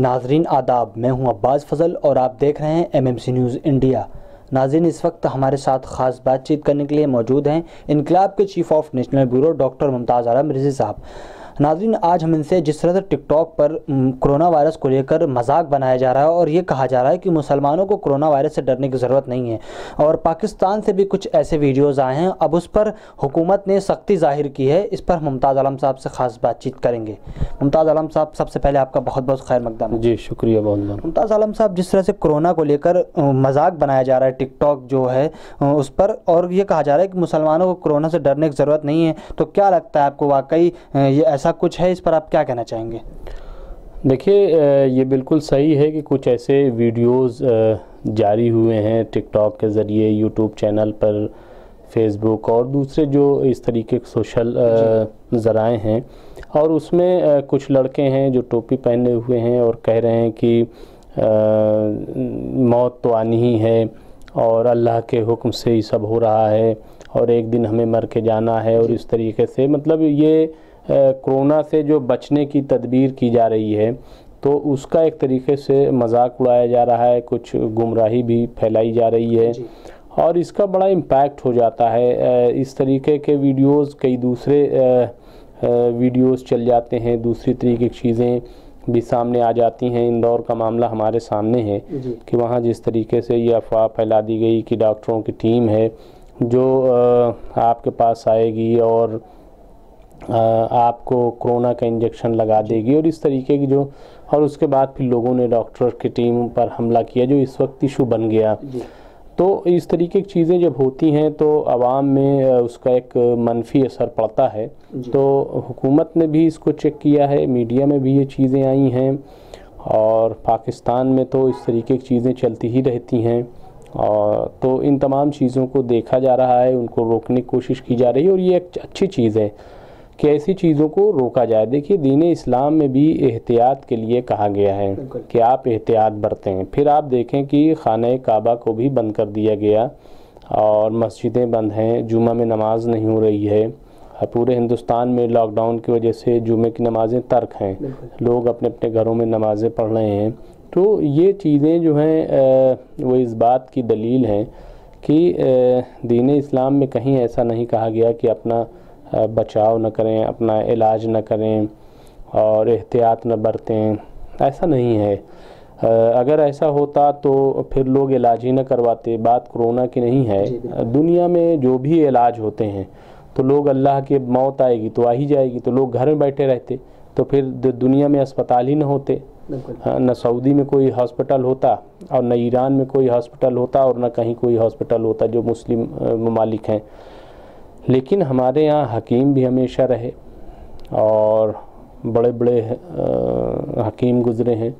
ناظرین، آداب، میں ہوں عباس فضل اور آپ دیکھ رہے ہیں M M C news India. ناظرین، اس وقت ہمارے ساتھ خاص بات چیت کرنے کے لیے موجود ہیں انقلاب کے chief of national bureau doctor Mumtaz Alam Razi صاحب۔ ناظرین آج ہم ان سے جس طرح سے ٹک ٹاک پر کرونا وائرس کو لے کر مذاق بنایا جا رہا ہے اور یہ کہا جا رہا ہے کہ مسلمانوں کو کرونا وائرس سے ڈرنے کی ضرورت نہیں ہے اور پاکستان سے بھی کچھ ایسے ویڈیوز آئے ہیں اب اس پر حکومت نے سختی ظاہر کی ہے اس پر ممتاز عالم صاحب سے خاص بات چیت کریں گے۔ ممتاز عالم صاحب سب سے پہلے آپ کا بہت بہت خیر مقدم۔ جی شکریہ بہت بہت۔ ممتاز عالم صاحب جس طرح سے کرونا کو لے کر مذاق بنایا جا رہا ہے ٹک ٹاک جو ہے اس پر اور یہ کہا جا رہا ہے کہ مسلمانوں کو کرونا سے ڈرنے کی ضرورت نہیں ہے تو کیا لگتا ہے آپ کو واقعی یہ ایسا کچھ ہے اس پر آپ کیا کہنا چاہیں گے؟ دیکھیے یہ بالکل صحیح ہے کہ کچھ ایسے ویڈیوز جاری ہوئے ہیں ٹک ٹاک کے ذریعے یوٹیوب چینل پر فیس بک اور دوسرے جو اس طریقے کے سوشل ذرائع ہیں۔ اور اس میں کچھ لڑکے ہیں جو ٹوپی پہنے ہوئے ہیں اور کہہ رہے ہیں کہ موت تو آنی ہی ہے اور اللہ کے حکم سے ہی سب ہو رہا ہے اور ایک دن ہمیں مر کے جانا ہے اور اس طریقے سے۔ مطلب یہ کرونا سے جو بچنے کی تدبیر کی جا رہی ہے تو اس کا ایک طریقے سے مذاق اڑایا جا رہا ہے کچھ گمراہی بھی پھیلائی جا رہی ہے اور اس کا بڑا امپیکٹ ہو جاتا ہے۔ اس طریقے کے ویڈیوز کئی دوسرے ویڈیوز چل جاتے ہیں دوسری طریقے کی چیزیں بھی سامنے آ جاتی ہیں۔ اندور کا معاملہ ہمارے سامنے ہے کہ وہاں جس طریقے سے یہ افواہ پھیلا دی گئی کہ ڈاکٹروں کی ٹیم ہے جو آپ کے پاس آئے گی اور آپ کو کرونا کا انجیکشن لگا دے گی اور اس طریقے کی جو اور اس کے بعد پھر لوگوں نے ڈاکٹر کی ٹیم پر حملہ کیا جو اس وقت ایشو بن گیا۔ تو اس طریقے کی چیزیں جب ہوتی ہیں تو عوام میں اس کا ایک منفی اثر پڑتا ہے۔ تو حکومت نے بھی اس کو چیک کیا ہے میڈیا میں بھی یہ چیزیں آئی ہیں۔ اور پاکستان میں تو اس طریقے کی چیزیں چلتی ہی رہتی ہیں۔ اور تو ان تمام چیزوں کو دیکھا جا رہا ہے ان کو روکنے کی کوشش کی جا رہی ہے اور یہ ایک اچھی چیز ہے۔ کہ ایسی چیزوں کو روکا جائے۔ دیکھیے دین اسلام میں بھی احتیاط کے لیے کہا گیا ہے کہ آپ احتیاط برتیں۔ پھر آپ دیکھیں کہ خانہ کعبہ کو بھی بند کر دیا گیا اور مسجدیں بند ہیں۔ جمعہ میں نماز نہیں ہو رہی ہے۔ پورے ہندوستان میں لاک ڈاؤن کی وجہ سے جمعہ کی نمازیں ترک ہیں۔ لوگ اپنے اپنے گھروں میں نمازیں پڑھ رہے ہیں۔ تو یہ چیزیں جو ہیں وہ اس بات کی دلیل ہیں کہ دین اسلام میں کہیں ایسا نہیں کہا گیا کہ اپنا بچاؤ نہ کریں اپنا علاج نہ کریں اور احتیاط نہ برتیں ایسا نہیں ہے۔ اگر ایسا ہوتا تو پھر لوگ علاج ہی نہ کرواتے بات کرونا کی نہیں ہے۔ دنیا میں جو بھی علاج ہوتے ہیں تو لوگ اللہ کے موت آئے گی تو آ ہی جائے گی۔ تو لوگ گھر میں بیٹھے رہتے تو پھر دنیا میں اسپتال ہی نہ ہوتے۔ نہ سعودی میں کوئی ہاسپٹل ہوتا اور نہ ایران میں کوئی ہاسپٹل ہوتا اور نہ کہیں کوئی ہاسپٹل ہوتا جو مسلم ممالک ہیں۔ لیکن ہمارے یہاں حکیم بھی ہمیشہ رہے اور بڑے بڑے حکیم گزرے ہیں۔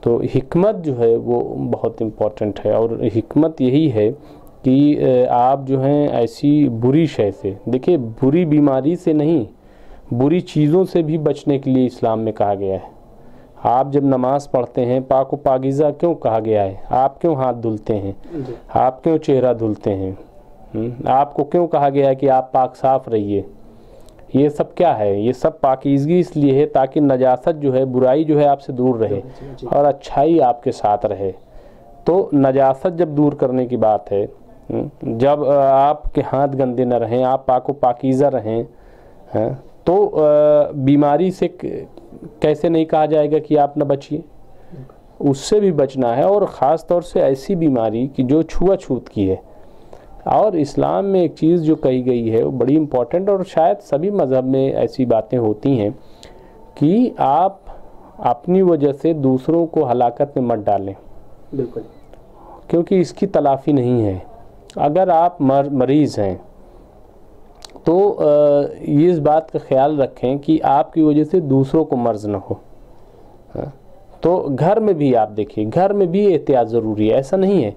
تو حکمت جو ہے وہ بہت امپورٹنٹ ہے اور حکمت یہی ہے کہ آپ جو ہیں ایسی بری شے سے دیکھیں بری بیماری سے نہیں بری چیزوں سے بھی بچنے کے لیے اسلام میں کہا گیا ہے۔ آپ جب نماز پڑھتے ہیں پاک و پاگیزہ کیوں کہا گیا ہے؟ آپ کیوں ہاتھ دھلتے ہیں؟ جی۔ آپ کیوں چہرہ دھلتے ہیں؟ آپ کو کیوں کہا گیا کہ آپ پاک صاف رہیے؟ یہ سب کیا ہے؟ یہ سب پاکیزگی اس لیے ہے تاکہ نجاست جو ہے برائی جو ہے آپ سے دور رہے جی، جی، جی۔ اور اچھائی آپ کے ساتھ رہے۔ تو نجاست جب دور کرنے کی بات ہے جب آپ کے ہاتھ گندے نہ رہیں آپ پاک و پاکیزہ رہیں تو بیماری سے کیسے نہیں کہا جائے گا کہ آپ نہ بچیے؟ اس سے بھی بچنا ہے اور خاص طور سے ایسی بیماری کہ جو چھوا چھوت کی ہے۔ اور اسلام میں ایک چیز جو کہی گئی ہے وہ بڑی امپورٹنٹ اور شاید سبھی مذہب میں ایسی باتیں ہوتی ہیں کہ آپ اپنی وجہ سے دوسروں کو ہلاکت میں مت ڈالیں۔ بالکل۔ کیونکہ اس کی تلافی نہیں ہے۔ اگر آپ مریض ہیں تو یہ اس بات کا خیال رکھیں کہ آپ کی وجہ سے دوسروں کو مرض نہ ہو؟ تو گھر میں بھی آپ دیکھیں، گھر میں بھی احتیاط ضروری ہے، ایسا نہیں ہے۔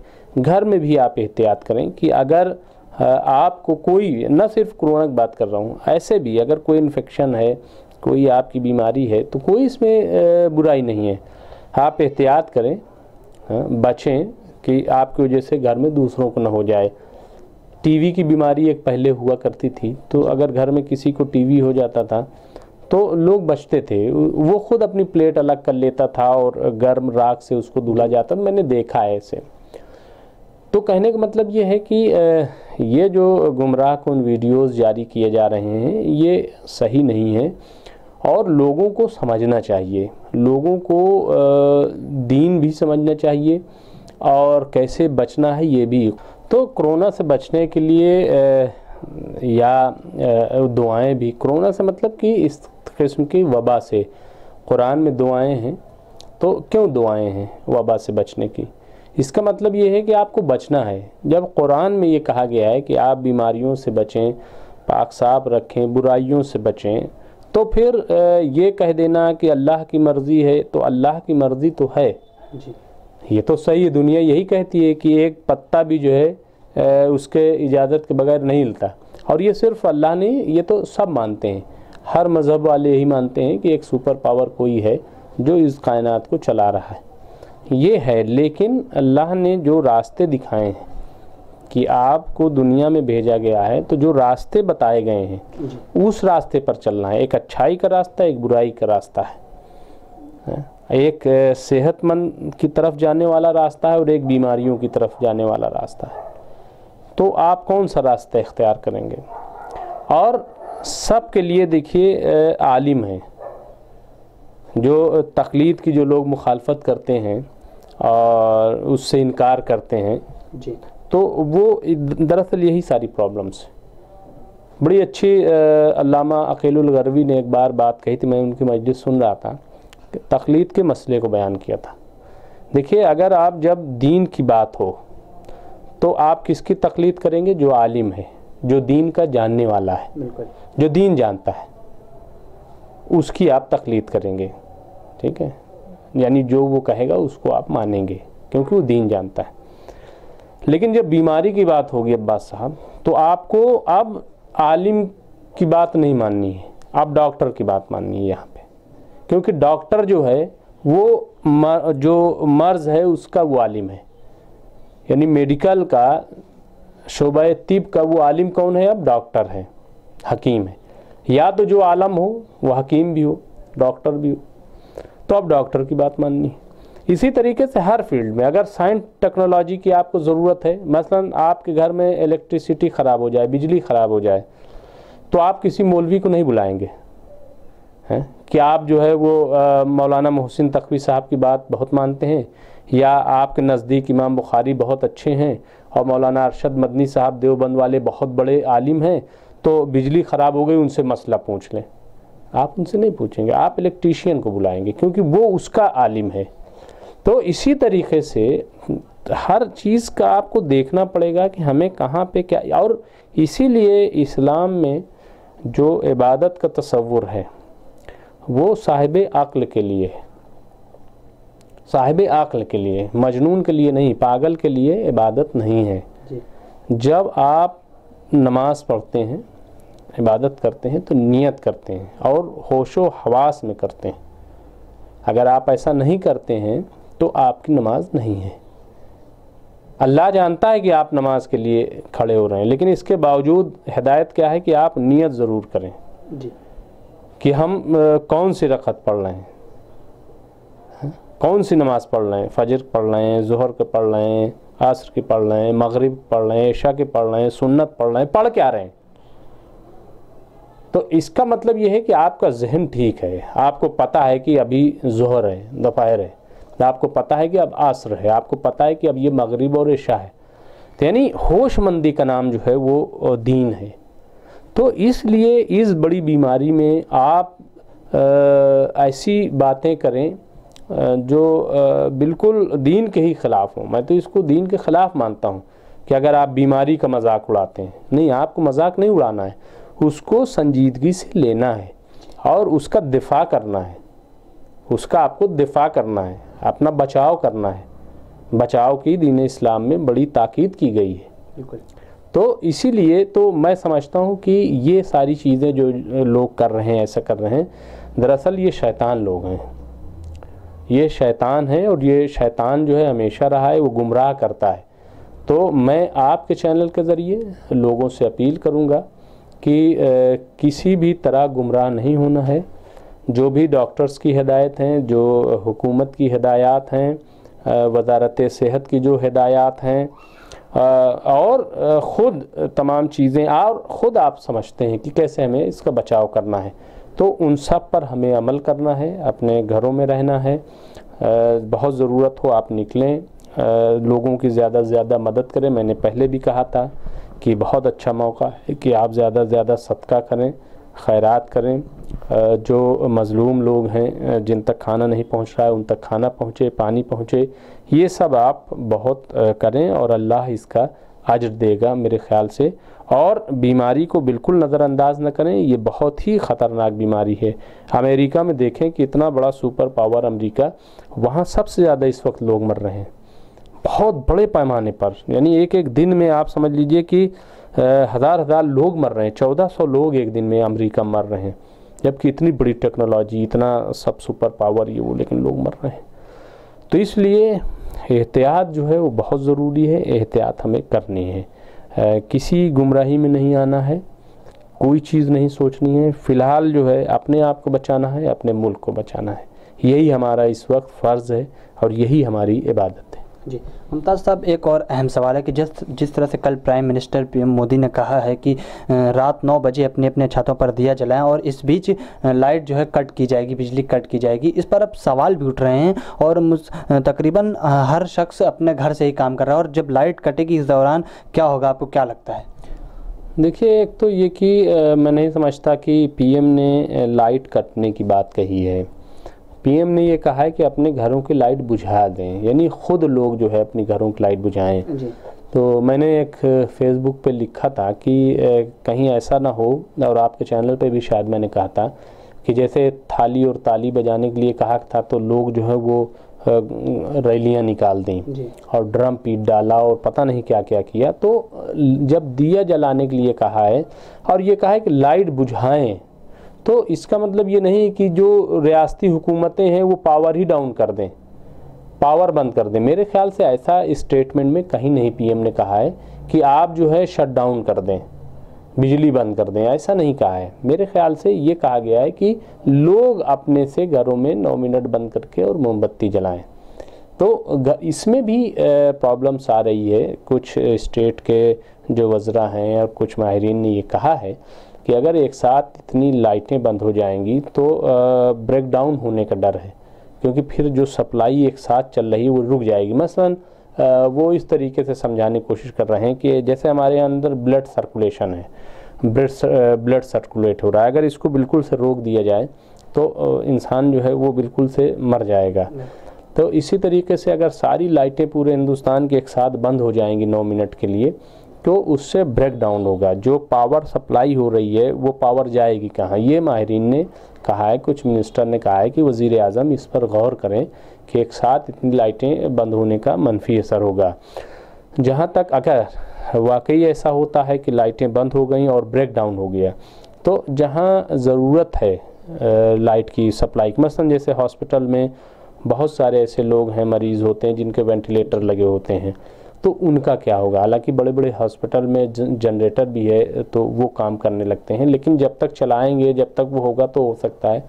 گھر میں بھی آپ احتیاط کریں کہ اگر آپ کو کوئی، نہ صرف کرونا کی بات کر رہا ہوں، ایسے بھی اگر کوئی انفیکشن ہے، کوئی آپ کی بیماری ہے، تو کوئی اس میں برائی نہیں ہے۔ آپ احتیاط کریں بچیں کہ آپ کی وجہ سے گھر میں دوسروں کو نہ ہو جائے۔ ٹی وی کی بیماری ایک پہلے ہوا کرتی تھی، تو اگر گھر میں کسی کو ٹی وی ہو جاتا تھا تو لوگ بچتے تھے۔ وہ خود اپنی پلیٹ الگ کر لیتا تھا اور گرم راکھ سے اس کو دھلا جاتا۔ میں نے دیکھا ہے اسے تو کہنے کا مطلب یہ ہے کہ یہ جو گمراہ کن ویڈیوز جاری کیے جا رہے ہیں، یہ صحیح نہیں ہے اور لوگوں کو سمجھنا چاہیے۔ لوگوں کو دین بھی سمجھنا چاہیے۔ اور کیسے بچنا ہے یہ بھی۔ تو کرونا سے بچنے کے لیے یا دعائیں بھی۔ کرونا سے مطلب کہ اس قسم کی وبا سے۔ قرآن میں دعائیں ہیں تو کیوں دعائیں ہیں وبا سے بچنے کی؟ اس کا مطلب یہ ہے کہ آپ کو بچنا ہے۔ جب قرآن میں یہ کہا گیا ہے کہ آپ بیماریوں سے بچیں پاک صاف رکھیں برائیوں سے بچیں تو پھر یہ کہہ دینا کہ اللہ کی مرضی ہے تو اللہ کی مرضی تو ہے۔ جی۔ یہ تو صحیح دنیا یہی کہتی ہے کہ ایک پتا بھی جو ہے اس کے اجازت کے بغیر نہیں ہلتا۔ اور یہ صرف اللہ نے یہ تو سب مانتے ہیں۔ ہر مذہب والے یہی مانتے ہیں کہ ایک سپر پاور کوئی ہے جو اس کائنات کو چلا رہا ہے یہ ہے لیکن اللہ نے جو راستے دکھائے ہیں کہ آپ کو دنیا میں بھیجا گیا ہے تو جو راستے بتائے گئے ہیں جی۔ اس راستے پر چلنا ہے ایک اچھائی کا راستہ ایک برائی کا راستہ ہے؟ ایک صحت مند کی طرف جانے والا راستہ ہے اور ایک بیماریوں کی طرف جانے والا راستہ ہے تو آپ کون سا راستہ اختیار کریں گے اور سب کے لیے دیکھیے عالم ہیں۔ جو تقلید کی جو لوگ مخالفت کرتے ہیں اور اس سے انکار کرتے ہیں جی۔ تو وہ دراصل یہی ساری پرابلمس ہیں۔ بڑی اچھی علامہ عقیل الغروی نے ایک بار بات کہی تھی میں ان کی مجلس سن رہا تھا تقلید کے مسئلے کو بیان کیا تھا۔ دیکھیے اگر آپ جب دین کی بات ہو تو آپ کس کی تقلید کریں گے؟ جو عالم ہے جو دین کا جاننے والا ہے جو دین جانتا ہے اس کی آپ تقلید کریں گے۔ ٹھیک ہے؟ یعنی جو وہ کہے گا اس کو آپ مانیں گے کیونکہ وہ دین جانتا ہے۔ لیکن جب بیماری کی بات ہوگی عباس صاحب تو آپ کو اب عالم کی بات نہیں ماننی ہے۔ آپ ڈاکٹر کی بات ماننی ہے یہاں کیونکہ ڈاکٹر جو ہے وہ جو مرض ہے اس کا وہ عالم ہے۔ یعنی میڈیکل کا شعبہ طب کا وہ عالم کون ہے؟ اب ڈاکٹر ہے، حکیم ہے۔ یا تو جو عالم ہو، وہ حکیم بھی ہو، ڈاکٹر بھی ہو۔ تو اب ڈاکٹر کی بات ماننی۔ ہے اسی طریقے سے ہر فیلڈ میں اگر سائنس، ٹیکنالوجی کی آپ کو ضرورت ہے، مثلا آپ کے گھر میں الیکٹریسٹی خراب ہو جائے، بجلی خراب ہو جائے، تو آپ کسی مولوی کو نہیں بلائیں گے۔ کہ آپ جو ہے وہ مولانا محسن تقوی صاحب کی بات بہت مانتے ہیں، یا آپ کے نزدیک امام بخاری بہت اچھے ہیں اور مولانا ارشد مدنی صاحب دیوبند والے بہت بڑے عالم ہیں، تو بجلی خراب ہو گئی، ان سے مسئلہ پوچھ لیں۔ آپ ان سے نہیں پوچھیں گے، آپ الیکٹریشین کو بلائیں گے، کیونکہ وہ اس کا عالم ہے۔ تو اسی طریقے سے ہر چیز کا آپ کو دیکھنا پڑے گا کہ ہمیں کہاں پہ کیا۔ اور اسی لیے اسلام میں جو عبادت کا تصور ہے، وہ صاحب عقل کے لیے ہے۔ صاحب عقل کے لیے مجنون کے لیے نہیں پاگل کے لیے عبادت نہیں ہے۔ جی۔ جب آپ نماز پڑھتے ہیں عبادت کرتے ہیں تو نیت کرتے ہیں اور ہوش و حواس میں کرتے ہیں۔ اگر آپ ایسا نہیں کرتے ہیں تو آپ کی نماز نہیں ہے۔ اللہ جانتا ہے کہ آپ نماز کے لیے کھڑے ہو رہے ہیں لیکن اس کے باوجود ہدایت کیا ہے کہ آپ نیت ضرور کریں۔ جی۔ کہ ہم کون سی رقط پڑھ رہے ہیں؟ کون سی نماز پڑھ رہے ہیں فجر پڑھ رہے ہیں ظہر کے پڑھ رہے ہیں عصر کی پڑھ رہے ہیں مغرب پڑھ رہے ہیں عشاء کے پڑھ رہے ہیں سنت پڑھ رہے ہیں پڑھ کیا رہے ہیں؟ تو اس کا مطلب یہ ہے کہ آپ کا ذہن ٹھیک ہے، آپ کو پتہ ہے کہ ابھی ظہر ہے، دوپہر ہے، آپ کو پتہ ہے کہ اب عصر ہے، آپ کو پتہ ہے کہ اب یہ مغرب اور عشاء ہے۔ تو یعنی ہوش مندی کا نام جو ہے وہ دین ہے۔ تو اس لیے اس بڑی بیماری میں آپ ایسی باتیں کریں جو بالکل دین کے ہی خلاف ہوں۔ میں تو اس کو دین کے خلاف مانتا ہوں کہ اگر آپ بیماری کا مذاق اڑاتے ہیں نہیں آپ کو مذاق نہیں اڑانا ہے اس کو سنجیدگی سے لینا ہے اور اس کا دفاع کرنا ہے۔ اس کا آپ کو دفاع کرنا ہے اپنا بچاؤ کرنا ہے۔ بچاؤ کی دین اسلام میں بڑی تاکید کی گئی ہے۔ بالکل۔ تو اسی لیے تو میں سمجھتا ہوں کہ یہ ساری چیزیں جو لوگ کر رہے ہیں ایسا کر رہے ہیں دراصل یہ شیطان لوگ ہیں۔ یہ شیطان ہے اور یہ شیطان جو ہے ہمیشہ رہا ہے، وہ گمراہ کرتا ہے۔ تو میں آپ کے چینل کے ذریعے لوگوں سے اپیل کروں گا کہ کسی بھی طرح گمراہ نہیں ہونا ہے۔ جو بھی ڈاکٹرز کی ہدایت ہیں، جو حکومت کی ہدایات ہیں وزارت صحت کی جو ہدایات ہیں اور خود تمام چیزیں، اور خود آپ سمجھتے ہیں کہ کیسے ہمیں اس کا بچاؤ کرنا ہے۔ تو ان سب پر ہمیں عمل کرنا ہے، اپنے گھروں میں رہنا ہے۔ بہت ضرورت ہو آپ نکلیں۔ لوگوں کی زیادہ سے زیادہ مدد کریں۔ میں نے پہلے بھی کہا تھا کہ بہت اچھا موقع ہے کہ آپ زیادہ سے زیادہ صدقہ کریں، خیرات کریں۔ جو مظلوم لوگ ہیں، جن تک کھانا نہیں پہنچ رہا ہے، ان تک کھانا پہنچے، پانی پہنچے، یہ سب آپ بہت کریں اور اللہ اس کا عجر دے گا میرے خیال سے۔ اور بیماری کو بالکل نظر انداز نہ کریں، یہ بہت ہی خطرناک بیماری ہے۔ امریکہ میں دیکھیں کہ اتنا بڑا سپر پاور امریکہ، وہاں سب سے زیادہ اس وقت لوگ مر رہے ہیں۔ بہت بڑے پیمانے پر۔ یعنی ایک ایک دن میں آپ سمجھ لیجیے کہ ہزار ہزار لوگ مر رہے ہیں۔ چودہ سو لوگ ایک دن میں امریکہ مر رہے ہیں۔ جبکہ اتنی بڑی ٹیکنالوجی، اتنا سب سپر پاور یہ وہ، لیکن لوگ مر رہے ہیں۔ تو اس لیے احتیاط جو ہے وہ بہت ضروری ہے، احتیاط ہمیں کرنی ہے۔ کسی گمراہی میں نہیں آنا ہے، کوئی چیز نہیں سوچنی ہے۔ فی الحال جو ہے، اپنے آپ کو بچانا ہے، اپنے ملک کو بچانا ہے۔ یہی ہمارا اس وقت فرض ہے اور یہی ہماری عبادت ہے۔ جی۔ ممتاز صاحب، ایک اور اہم سوال ہے کہ جس جس طرح سے کل prime minister P M Modi نے کہا ہے کہ رات نو بجے اپنے اپنے چھتوں پر دیا جلائیں اور اس بیچ لائٹ جو ہے کٹ کی جائے گی، بجلی کٹ کی جائے گی۔ اس پر اب سوال بھی اٹھ رہے ہیں اور تقریباً ہر شخص اپنے گھر سے ہی کام کر رہا ہے اور جب لائٹ کٹے گی اس دوران کیا ہوگا؟ آپ کو کیا لگتا ہے؟ دیکھیے، ایک تو یہ کہ میں نہیں سمجھتا کہ پی ایم نے لائٹ کٹنے کی بات کہی ہے۔ پی ایم نے یہ کہا ہے کہ اپنے گھروں کی لائٹ بجھا دیں یعنی خود لوگ جو ہے اپنی گھروں کی لائٹ بجھائیں۔ جی۔ تو میں نے ایک فیس بک پہ لکھا تھا کہ کہیں ایسا نہ ہو اور آپ کے چینل پہ بھی شاید میں نے کہا تھا کہ جیسے تھالی اور تالی بجانے کے لیے کہا تھا تو لوگ جو ہے وہ ریلیاں نکال دیں۔ جی۔ اور ڈرم پیٹ ڈالا اور پتہ نہیں کیا کیا کیا۔ تو جب دیا جلانے کے لیے کہا ہے اور یہ کہا ہے کہ لائٹ بجھائیں۔ تو اس کا مطلب یہ نہیں کہ جو ریاستی حکومتیں ہیں وہ پاور ہی ڈاؤن کر دیں پاور بند کر دیں۔ میرے خیال سے ایسا اسٹیٹمنٹ میں کہیں نہیں پی ایم نے کہا ہے کہ آپ جو ہے شٹ ڈاؤن کر دیں، بجلی بند کر دیں، ایسا نہیں کہا ہے۔ میرے خیال سے یہ کہا گیا ہے کہ لوگ اپنے سے گھروں میں نو منٹ بند کر کے اور موم بتی جلائیں۔ تو اس میں بھی پرابلمس آ رہی ہے۔ کچھ اسٹیٹ کے جو وزراء ہیں اور کچھ ماہرین نے یہ کہا ہے کہ اگر ایک ساتھ اتنی لائٹیں بند ہو جائیں گی تو بریک ڈاؤن ہونے کا ڈر ہے۔ کیونکہ پھر جو سپلائی ایک ساتھ چل رہی ہے، وہ رک جائے گی۔ مثلا وہ اس طریقے سے سمجھانے کی کوشش کر رہے ہیں کہ جیسے ہمارے اندر بلڈ سرکولیشن ہے بلڈ سرکولیٹ ہو رہا ہے۔ اگر اس کو بالکل سے روک دیا جائے تو انسان جو ہے وہ بالکل سے مر جائے گا۔ تو اسی طریقے سے اگر ساری لائٹیں پورے ہندوستان کے ایک ساتھ بند ہو جائیں گی نو منٹ کے لیے تو اس سے بریک ڈاؤن ہوگا۔ جو پاور سپلائی ہو رہی ہے، وہ پاور جائے گی کہاں؟ یہ ماہرین نے کہا ہے، کچھ منسٹر نے کہا ہے کہ وزیر اعظم اس پر غور کریں کہ ایک ساتھ اتنی لائٹیں بند ہونے کا منفی اثر ہوگا۔ جہاں تک اگر واقعی ایسا ہوتا ہے کہ لائٹیں بند ہو گئیں اور بریک ڈاؤن ہو گیا، تو جہاں ضرورت ہے لائٹ کی سپلائی مثلا جیسے ہاسپٹل میں بہت سارے ایسے لوگ ہیں، مریض ہوتے ہیں جن کے وینٹیلیٹر لگے ہوتے ہیں۔ تو ان کا کیا ہوگا؟ حالانکہ بڑے بڑے ہاسپٹل میں جنریٹر بھی ہے، تو وہ کام کرنے لگتے ہیں۔ لیکن جب تک چلائیں گے، جب تک وہ ہوگا تو ہو سکتا ہے۔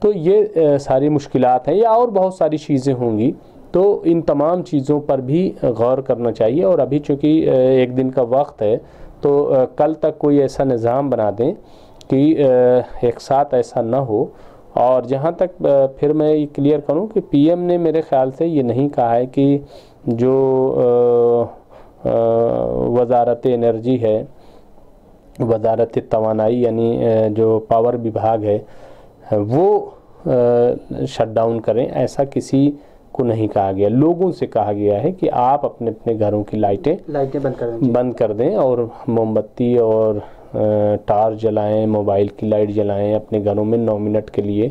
تو یہ ساری مشکلات ہیں۔ یا اور بہت ساری چیزیں ہوں گی۔ تو ان تمام چیزوں پر بھی غور کرنا چاہیے۔ اور ابھی چونکہ ایک دن کا وقت ہے، تو کل تک کوئی ایسا نظام بنا دیں کہ ایک ساتھ ایسا نہ ہو۔ اور جہاں تک پھر میں یہ کلیئر کروں کہ پی ایم نے میرے خیال سے یہ نہیں کہا ہے کہ جو وزارت انرجی ہے وزارت توانائی یعنی جو پاور وبھاگ ہے وہ شٹ ڈاؤن کریں ایسا کسی کو نہیں کہا گیا۔ لوگوں سے کہا گیا ہے کہ آپ اپنے اپنے گھروں کی لائٹیں لائٹیں بند کر دیں۔ بند کر دیں اور موم بتی اور ٹار جلائیں موبائل کی لائٹ جلائیں اپنے گھروں میں نو منٹ کے لیے۔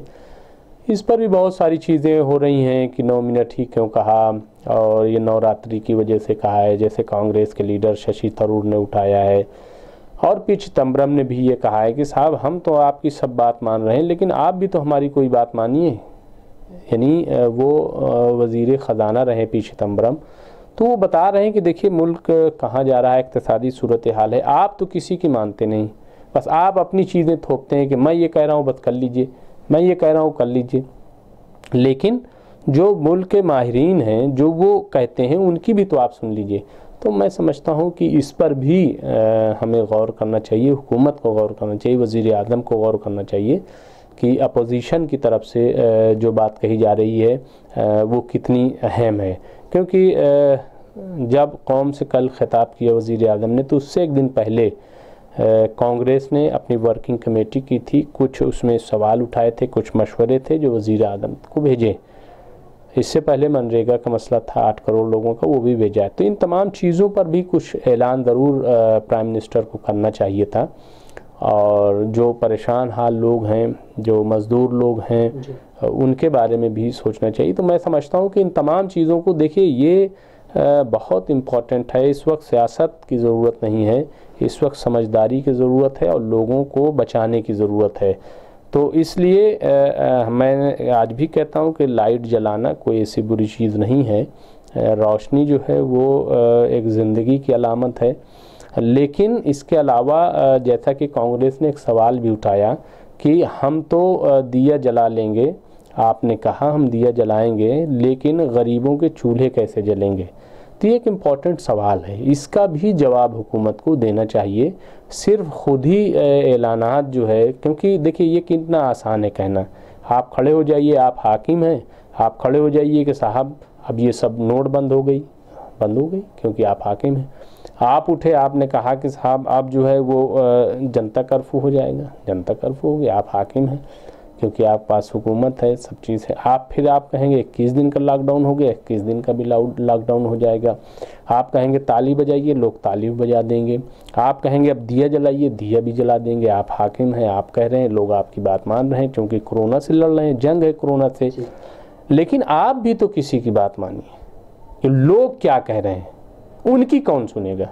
اس پر بھی بہت ساری چیزیں ہو رہی ہیں کہ نو منٹ ہی کیوں کہا اور یہ نو راتری کی وجہ سے کہا ہے، جیسے کانگریس کے لیڈر ششی تھرور نے اٹھایا ہے۔ اور پی چتمبرم نے بھی یہ کہا ہے کہ صاحب، ہم تو آپ کی سب بات مان رہے ہیں، لیکن آپ بھی تو ہماری کوئی بات مانیے۔ یعنی وہ وزیر خزانہ رہے پی چتمبرم تو وہ بتا رہے ہیں کہ دیکھیے، ملک کہاں جا رہا ہے، اقتصادی صورتحال ہے۔ آپ تو کسی کی مانتے نہیں۔ بس آپ اپنی چیزیں تھوپتے ہیں کہ میں یہ کہہ رہا ہوں، بس کر لیجیے۔ میں یہ کہہ رہا ہوں، کر لیجیے۔ لیکن جو ملک کے ماہرین ہیں، جو وہ کہتے ہیں، ان کی بھی تو آپ سن لیجیے۔ تو میں سمجھتا ہوں کہ اس پر بھی ہمیں غور کرنا چاہیے، حکومت کو غور کرنا چاہیے، وزیر اعظم کو غور کرنا چاہیے کہ اپوزیشن کی طرف سے جو بات کہی جا رہی ہے وہ کتنی اہم ہے۔ کیونکہ جب قوم سے کل خطاب کیا وزیر اعظم نے، تو اس سے ایک دن پہلے کانگریس نے اپنی ورکنگ کمیٹی کی تھی۔ کچھ اس میں سوال اٹھائے تھے کچھ مشورے تھے جو وزیر اعظم کو بھیجے۔ اس سے پہلے منریگا کا مسئلہ تھا آٹھ کروڑ لوگوں کا وہ بھی بھیجا ہے۔ تو ان تمام چیزوں پر بھی کچھ اعلان ضرور پرائم منسٹر کو کرنا چاہیے تھا۔ اور جو پریشان حال لوگ ہیں جو مزدور لوگ ہیں جی۔ ان کے بارے میں بھی سوچنا چاہیے۔ تو میں سمجھتا ہوں کہ ان تمام چیزوں کو دیکھیں یہ بہت امپورٹنٹ ہے۔ اس وقت سیاست کی ضرورت نہیں ہے۔ اس وقت سمجھداری کی ضرورت ہے اور لوگوں کو بچانے کی ضرورت ہے۔ تو اس لیے میں آج بھی کہتا ہوں کہ لائٹ جلانا کوئی ایسی بری چیز نہیں ہے۔ روشنی جو ہے وہ ایک زندگی کی علامت ہے۔ لیکن اس کے علاوہ جیسا کہ کانگریس نے ایک سوال بھی اٹھایا کہ ہم تو دیا جلا لیں گے۔ آپ نے کہا ہم دیا جلائیں گے، لیکن غریبوں کے چولہے کیسے جلیں گے؟ تو یہ ایک امپورٹنٹ سوال ہے۔ اس کا بھی جواب حکومت کو دینا چاہیے۔ صرف خود ہی اعلانات جو ہے، کیونکہ دیکھیے یہ کتنا آسان ہے کہنا۔ آپ کھڑے ہو جائیے، آپ حاکم ہیں۔ آپ کھڑے ہو جائیے کہ صاحب، اب یہ سب نوٹ بند ہو گئی۔ بند ہو گئی کیونکہ آپ حاکم ہیں۔ آپ اٹھے، آپ نے کہا کہ صاحب آپ جو ہے وہ جنتا کرفو ہو جائے گا۔ جنتا کرفو ہو گیا آپ حاکم ہیں۔ کیونکہ آپ پاس حکومت ہے سب چیز ہے۔ آپ پھر آپ کہیں گے اکیس دن کا لاک ڈاؤن ہو گیا اکیس دن کا بھی لاک ڈاؤن ہو جائے گا؟ آپ کہیں گے تالی بجائیے لوگ تالی بجا دیں گے۔ آپ کہیں گے اب دیا جلائیے دیا بھی جلا دیں گے۔ آپ حاکم ہیں آپ کہہ رہے ہیں لوگ آپ کی بات مان رہے ہیں۔ چونکہ کرونا سے لڑ رہے ہیں جنگ ہے کرونا سے۔ جی۔ لیکن آپ بھی تو کسی کی بات مانیے۔ کہ لوگ کیا کہہ رہے ہیں؟ ان کی کون سنے گا؟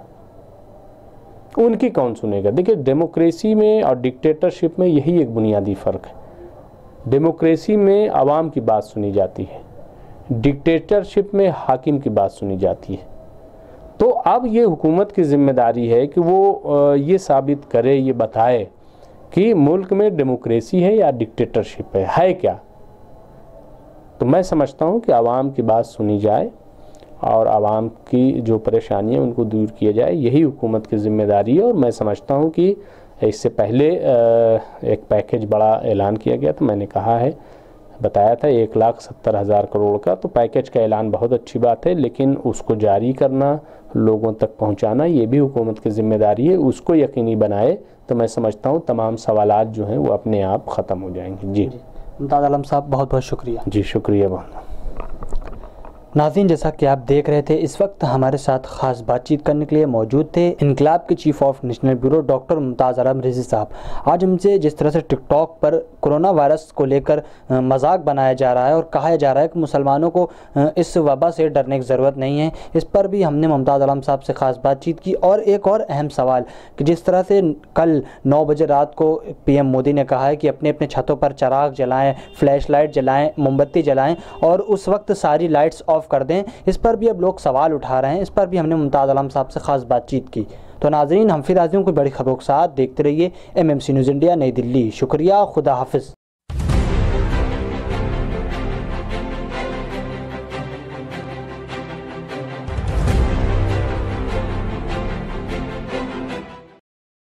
ان کی کون سنے گا؟ دیکھیں ڈیموکریسی میں اور ڈکٹیٹرشپ میں یہی ایک بنیادی فرق ہے۔ ڈیموکریسی میں عوام کی بات سنی جاتی ہے۔ ڈکٹیٹرشپ میں حاکم کی بات سنی جاتی ہے۔ تو اب یہ حکومت کی ذمہ داری ہے کہ وہ یہ ثابت کرے، یہ بتائے کہ ملک میں ڈیموکریسی ہے یا ڈکٹیٹرشپ ہے ہے کیا؟ تو میں سمجھتا ہوں کہ عوام کی بات سنی جائے اور عوام کی جو پریشانیاں ان کو دور کیا جائے، یہی حکومت کی ذمہ داری ہے اور میں سمجھتا ہوں کہ اس سے پہلے ایک پیکج بڑا اعلان کیا گیا تو میں نے کہا ہے بتایا تھا ایک لاکھ ستر ہزار کروڑ کا تو پیکج کا اعلان بہت اچھی بات ہے لیکن اس کو جاری کرنا لوگوں تک پہنچانا یہ بھی حکومت کی ذمہ داری ہے اس کو یقینی بنائے تو میں سمجھتا ہوں تمام سوالات جو ہیں وہ اپنے آپ ختم ہو جائیں گے۔ جی۔ ممتاز عالم صاحب بہت بہت شکریہ۔ جی شکریہ بہت۔ ناظرین، جیسا کہ آپ دیکھ رہے تھے، اس وقت ہمارے ساتھ خاص بات چیت کرنے کے لیے موجود تھے انقلاب کے chief of national bureau doctor Mumtaz Alam Razi صاحب۔ آج ہم سے جس طرح سے ٹک ٹاک پر کرونا وائرس کو لے کر مذاق بنایا جا رہا ہے اور کہا جا رہا ہے کہ مسلمانوں کو اس وبا سے ڈرنے کی ضرورت نہیں ہے۔ اس پر بھی ہم نے ممتاز علم صاحب سے خاص بات چیت کی۔ اور ایک اور اہم سوال، کہ جس طرح سے کل نو بجے رات کو پی ایم مودی نے کہا ہے کہ اپنے اپنے چھتوں پر چراغ جلائیں، فلیش لائٹ جلائیں موم بتی جلائیں اور اس وقت ساری لائٹس آف کر دیں۔ اس پر بھی اب لوگ سوال اٹھا رہے ہیں۔ اس پر بھی ہم نے ممتاز علام صاحب سے خاص بات چیت کی۔ تو ناظرین، ہم پھر آزیوں کو بڑی خبروں کے ساتھ دیکھتے رہیے۔ M M C news India, نئی دلی۔ شکریہ، خدا حافظ۔